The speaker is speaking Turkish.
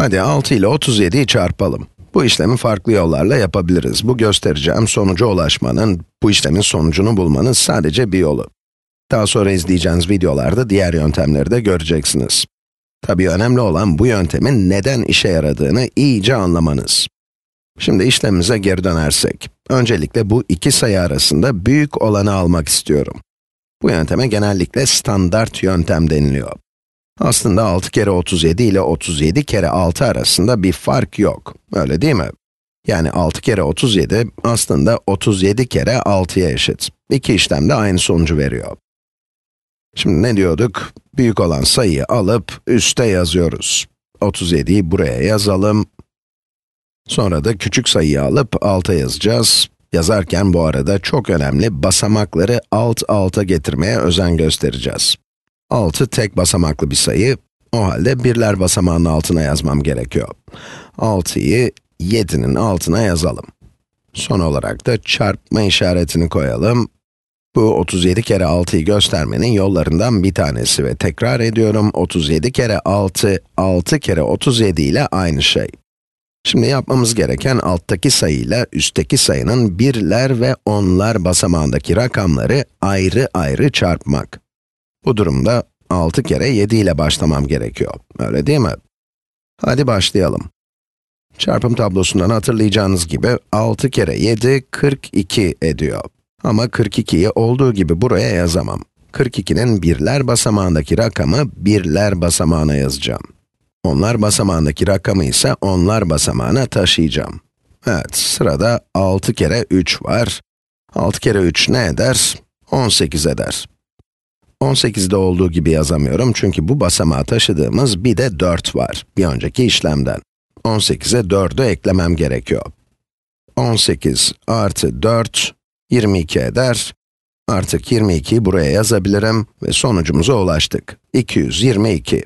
Hadi 6 ile 37'yi çarpalım. Bu işlemi farklı yollarla yapabiliriz. Bu göstereceğim sonuca ulaşmanın, bu işlemin sonucunu bulmanın sadece bir yolu. Daha sonra izleyeceğiniz videolarda diğer yöntemleri de göreceksiniz. Tabii önemli olan bu yöntemin neden işe yaradığını iyice anlamanız. Şimdi işlemimize geri dönersek, öncelikle bu iki sayı arasında büyük olanı almak istiyorum. Bu yönteme genellikle standart yöntem deniliyor. Aslında 6 kere 37 ile 37 kere 6 arasında bir fark yok, öyle değil mi? Yani 6 kere 37 aslında 37 kere 6'ya eşit. İki işlem de aynı sonucu veriyor. Şimdi ne diyorduk? Büyük olan sayıyı alıp üste yazıyoruz. 37'yi buraya yazalım. Sonra da küçük sayıyı alıp alta yazacağız. Yazarken bu arada çok önemli basamakları alt alta getirmeye özen göstereceğiz. 6 tek basamaklı bir sayı, o halde birler basamağının altına yazmam gerekiyor. 6'yı 7'nin altına yazalım. Son olarak da çarpma işaretini koyalım. Bu 37 kere 6'yı göstermenin yollarından bir tanesi ve tekrar ediyorum 37 kere 6, 6 kere 37 ile aynı şey. Şimdi yapmamız gereken alttaki sayıyla üstteki sayının birler ve onlar basamağındaki rakamları ayrı ayrı çarpmak. Bu durumda 6 kere 7 ile başlamam gerekiyor, öyle değil mi? Hadi başlayalım. Çarpım tablosundan hatırlayacağınız gibi 6 kere 7, 42 ediyor. Ama 42'yi olduğu gibi buraya yazamam. 42'nin birler basamağındaki rakamı birler basamağına yazacağım. Onlar basamağındaki rakamı ise onlar basamağına taşıyacağım. Evet, sırada 6 kere 3 var. 6 kere 3 ne eder? 18 eder. 18'de olduğu gibi yazamıyorum çünkü bu basamağa taşıdığımız bir de 4 var, bir önceki işlemden. 18'e 4'ü eklemem gerekiyor. 18 artı 4, 22 eder. Artık 22'yi buraya yazabilirim ve sonucumuza ulaştık. 222.